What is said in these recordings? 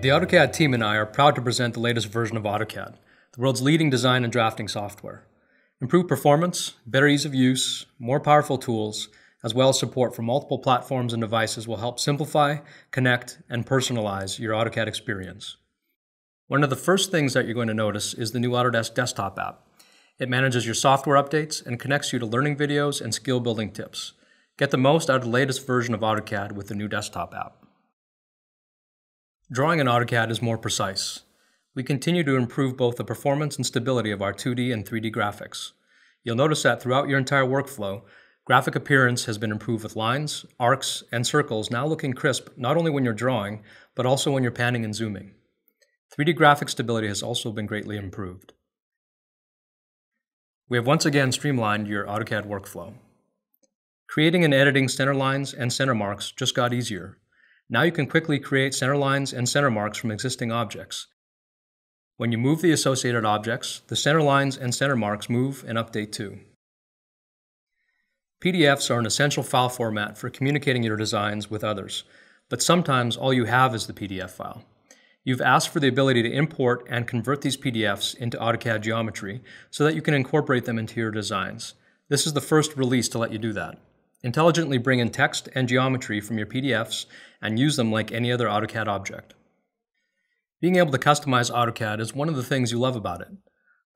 The AutoCAD team and I are proud to present the latest version of AutoCAD, the world's leading design and drafting software. Improved performance, better ease of use, more powerful tools, as well as support for multiple platforms and devices will help simplify, connect, and personalize your AutoCAD experience. One of the first things that you're going to notice is the new Autodesk desktop app. It manages your software updates and connects you to learning videos and skill building tips. Get the most out of the latest version of AutoCAD with the new desktop app. Drawing in AutoCAD is more precise. We continue to improve both the performance and stability of our 2D and 3D graphics. You'll notice that throughout your entire workflow, graphic appearance has been improved with lines, arcs, and circles now looking crisp not only when you're drawing, but also when you're panning and zooming. 3D graphic stability has also been greatly improved. We have once again streamlined your AutoCAD workflow. Creating and editing center lines and center marks just got easier. Now you can quickly create center lines and center marks from existing objects. When you move the associated objects, the center lines and center marks move and update too. PDFs are an essential file format for communicating your designs with others, but sometimes all you have is the PDF file. You've asked for the ability to import and convert these PDFs into AutoCAD geometry so that you can incorporate them into your designs. This is the first release to let you do that. Intelligently bring in text and geometry from your PDFs and use them like any other AutoCAD object. Being able to customize AutoCAD is one of the things you love about it.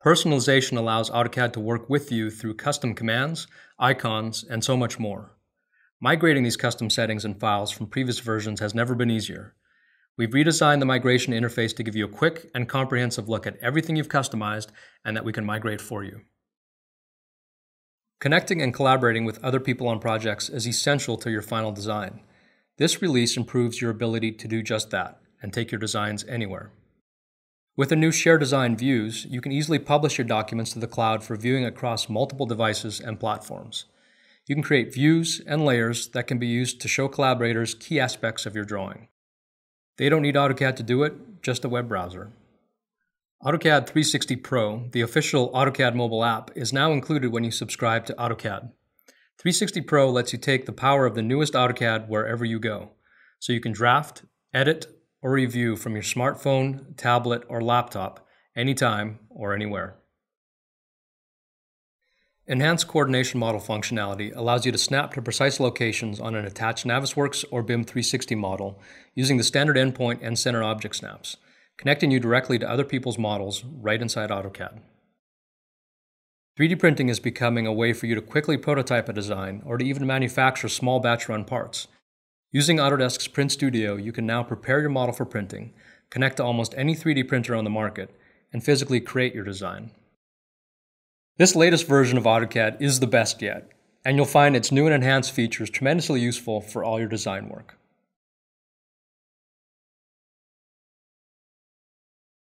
Personalization allows AutoCAD to work with you through custom commands, icons, and so much more. Migrating these custom settings and files from previous versions has never been easier. We've redesigned the migration interface to give you a quick and comprehensive look at everything you've customized and that we can migrate for you. Connecting and collaborating with other people on projects is essential to your final design. This release improves your ability to do just that and take your designs anywhere. With the new Share Design views, you can easily publish your documents to the cloud for viewing across multiple devices and platforms. You can create views and layers that can be used to show collaborators key aspects of your drawing. They don't need AutoCAD to do it, just a web browser. AutoCAD 360 Pro, the official AutoCAD mobile app, is now included when you subscribe to AutoCAD. 360 Pro lets you take the power of the newest AutoCAD wherever you go, so you can draft, edit, or review from your smartphone, tablet, or laptop anytime or anywhere. Enhanced Coordination Model functionality allows you to snap to precise locations on an attached Navisworks or BIM 360 model using the standard endpoint and center object snaps connecting you directly to other people's models right inside AutoCAD. 3D printing is becoming a way for you to quickly prototype a design or to even manufacture small batch run parts. Using Autodesk's Print Studio, you can now prepare your model for printing, connect to almost any 3D printer on the market, and physically create your design. This latest version of AutoCAD is the best yet, and you'll find its new and enhanced features tremendously useful for all your design work.